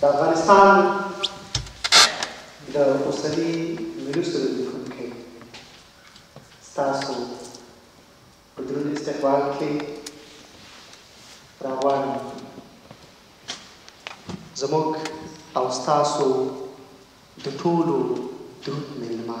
د افغانستان د اوسني ملي سرود لیکونکی ستاسو په درون استقبال کې راغواړم زموږ او ستاسو د ټولو درود مېلمه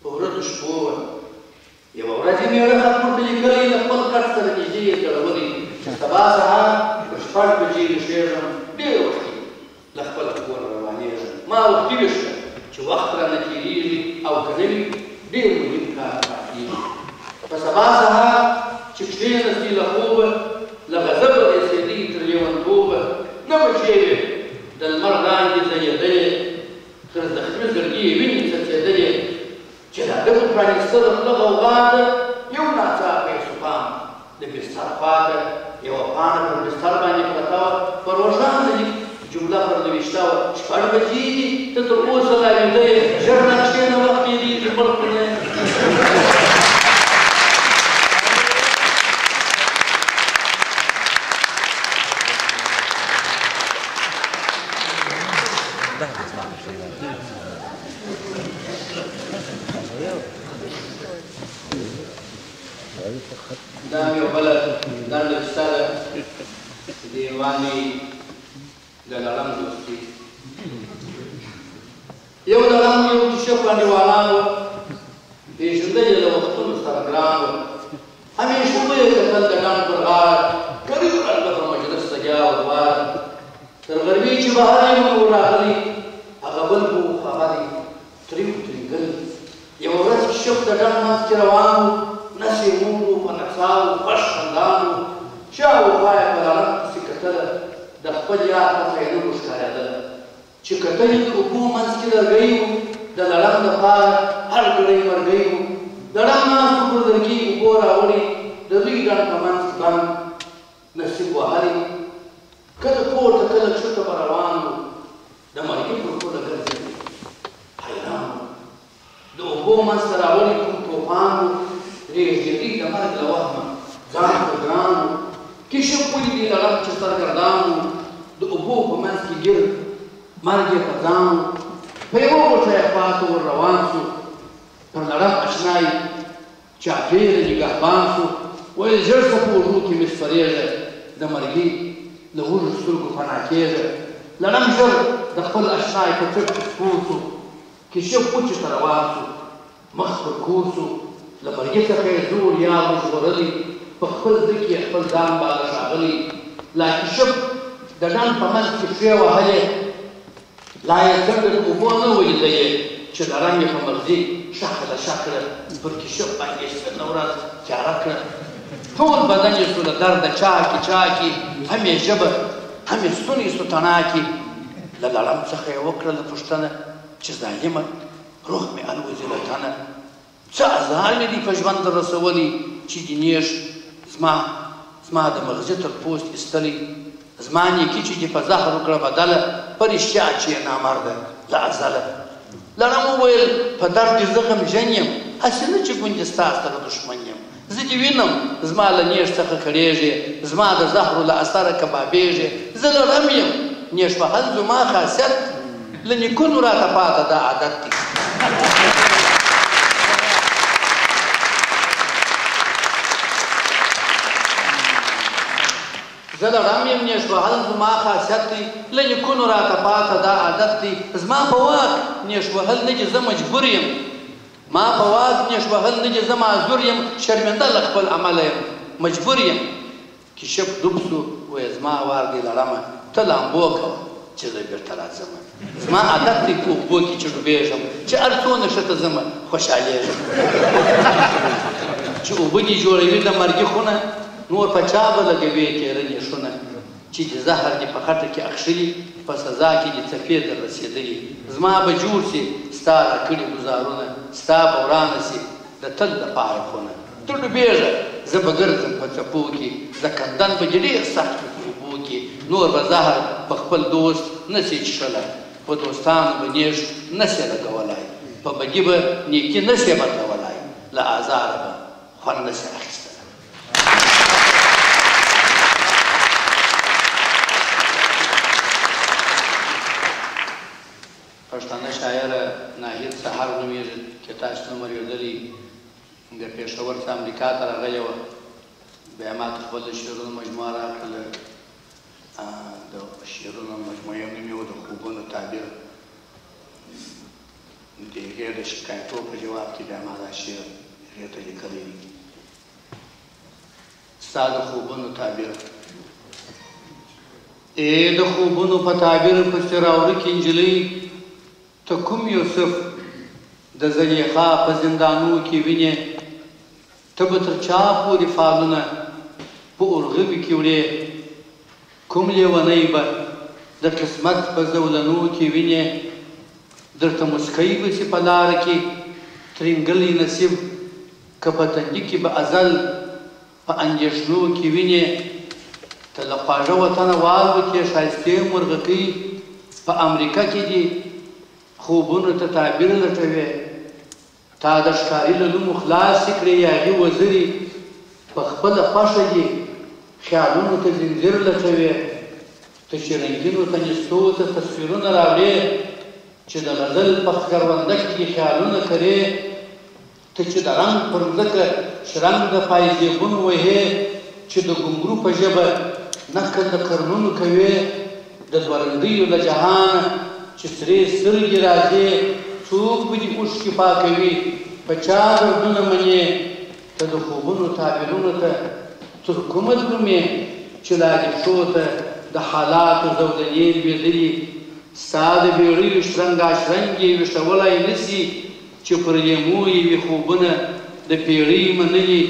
په ورکو شپو وه یوه ورځ یې مېړه خط ورته لیکلی له خپل کټ سره نږدې یې ځړولی چې سبا سهار په شپږ بجې ویښېږم ډېر وختي له خپله کوره روانېږم ما وختي ویښ کړه چې وخت رانه تېرېږي او که نه وي ډېر مهم کار پاتېږي په سبا سهار چې کښېنستی له خوبه له غضبه رېسېدی تر لېونتوبه نه بجې وې د لمر وړانګې ځلېدلې تر زخمي زړګي يې وينې څڅېدلې چې له ګوتو پرانيستله خوله غوغا ده يو ناڅاپه يې سوپام د بستر خوا ته يوه پاڼه پر بستر باندې پرته وه په روښانه ليک جمله پر نوشته وه شپږ بجې دي ته تر اوسه لا ويده يې ژر راکښېنه وخت تېرېږي خپل دا یو بل لنډه کیسه ده چې د یووالي د لړم دوستي یو لړم یو کیشپ انډیوالانو پېژندلې له وختونو سره ګران و همېشه به يې کتل د ډنډ پر غاړه ګړی ورځ به په مجلس لګيا و دواره تر غرمې چې به هر يو کور راغلی هغه بل به و ښاغلی تريو تريګل يوه ورځ چې شخ د ډنډ منځ کې روان و نس يې موړ و په نڅا و خوښ خندان و شا و خوا يې په لړم پسې کتله د خپل يار پته يې نه ورښکارېدله چې کتل يې د اوبو منځ کې لرګی و، د لړم د پاره هر ګړی مرګی و، دړم ناست و پر لرګي اوبو راوړي د لوی ډنډ په منځ کې بند نصيب وهلی و، کله پورته کله کښته به روان و، د مرګي پر پوله ګرځېدی حيران و. د اوبو منځ ته راوړي کوم توپان و، ډېر جدي د مرګ له وهمه ځان ته ګران و، کشپ ولي دي لړم چې سرګردان و، د اوبو په منځ کې ګیر مرګ یې په ځان و، په یوه غوټه یې خوا ته ور روان سو، پر لړم اشنا یې چاپېره نګهبان سو، ویل ژر سه په اوږو کې مې سپرېږه، د مرګي له وږو سترګو پناه کېږه، لړم ژر د خپل اشنا په څټ کې سپور سو، کیشپ کوچې ته روان شو، مخ پر کور شو، له مرګي څخه یې زور یار وژغورلی، په خپل زړه کې یې خپل ډان باله ښاغلی، لا کیشپ د ډان په منځ کې پښې وهلې، لا یې څنډه د اوبو نه وه لیدلې چې لرم یې په مرګي شخه له شه کړه، پر کیشپ باندې یې سپینه ورځ تیاره کړه، ټول بدن یې شو له درده چاکي چاکي، هم یې ژبه همې ستونې سوتڼاکې له لړم څخه یې وکړله پوښتنه چې ظالمه روح مې الوځي له تنه څه ازار مې دي په ژوند رسولی چې دي نیږ زما زما د مغزي تر پوست ایستلی زما نیکي چې دې په زهر وکړه بدله په رښتیا چې یې نامرده له ازله لړم وویل په درد دې زه غمجن یم هسې نه چې ګوندې ستا سره دښمن یم زه دې وینم زما له نېښ څخه کړېږې زما د زهرو له اثره کبابېږې زه لړم یم نېښ وهل زما خاصیت دی له نیکونو راته پاته دا عادت دی زه لړم یم نېښ وهل زما خاصیت دی له نیکونو راته پاته دا عادت دی زما په واک نېښ وهل نه دي زه مجبور یم ما په واز نیش وهل نه چې زه معذور یم شرمنده له خپل عمله یم مجبور یم کشپ ډوب سو وایي زما وار دی لړمه ته لامبو کوه چې زه بیرته راځم زما عادت دی په اوبو کې چې ډوبېږم چې هر څونه ښکته ځم خوشحالېږم چې اوبه دې جوړوي د مرګي خونه نور په چا به لګوې تېرنې شونه چي دي زهر دي په خټه کي اخښلي په سزا کي دي څپې در رسېدلي زما به جوړ سي ستا را کړي ګوزارونه ستا به ورانه سي د تل د پاره خونه ته ډوبېږه زه به ګرځم په څپو کي زکندن به دي ډېر سخت وي په اوبو کي نور به زهر په خپل دوست نه سې چښلای په دوستانو به نېښ نه سې لګولای په بدي به نېکي نه سې بدلولای له آزاره به خوند نسي اخیستلی. پښتانه شاعر ناهید سحر نومیږي چې تاسو ته عمر یودلی د پیښور څخه امریکا ته راغلی وه بیا یې ماته خپل د شعرونو مجموعه راکړله د شعرونو مجموعې نوم یې و د خوبونو تعبیر. د هغې د شکایتو په جواب کې بیا ما دا شعر هغې ته لیکلی دی، ستا د خوبونو تعبیر ای د خوبونو په تعبیر پسې راورکې نجلۍ ته کوم یوسف د زلیخا په زندانو کې وینې ته به تر چا پورې فالونه په اورغوي کې وړې کوم لېونی به د قسمت په زولنو کې وينې درته موسکۍ به شي په لاره کې ترينګلی نصيب که په تندي کې به ازل په اندېښنو کې وينې ته له خواږه وطنه والوتې ښايستې مرغکۍ په امريکه کې دي خوبونو ته تعبير لټوې. تا د ښکاري له نومو خلاصې کړې یاغي وزري په خپله خوښه دي خیالونو ته زنځیر لټوې ته چې رنګینو تنیستو ته تصویرونه راوړې چې د غزل په خکرونده کې دي خیالونه کرې ته چې د رنګ پر مځکه شرنګ د پایزیبونو وهې چې د ګونګرو په ژبه نقل د کرمونو کوې د ځورندیو له جهانه چې سرې سترګې راځې څوک به دې اوښکې پاکوي په چا دردونه منې ته د خوبونو تعبیرونو ته تر کومه درومې چې لا دې پښو ته د حالاتو زولنې لوېدلي ستا د بیړیو شرنګاشرنګ یې ویښولای نه شي چې پر لېمو یې وي خوبونه د پېړۍ منلي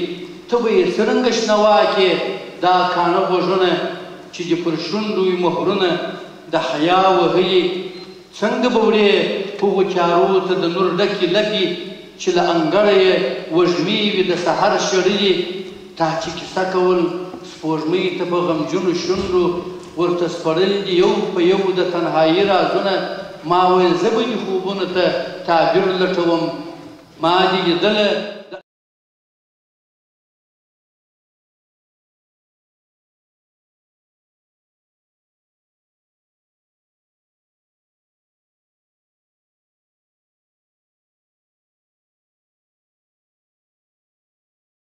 ته به یې څرنګه شنوا کې دا کاڼه غوږونه چې دې پر شونډو وي مهرونه د حیا وهلي څنګه به وړې هغو تیارو ته د نور ډکې لپې چې له انګړه یې وږمې وي د سحر شړلي. تا چي کيسه کول سپوږمۍ ته په غمجنو شونډو ورته سپړل دي يو په يو د تنهايي رازونه ما ويل زه به دي خوبونو ته تعبير لټوم ما دي ليدله د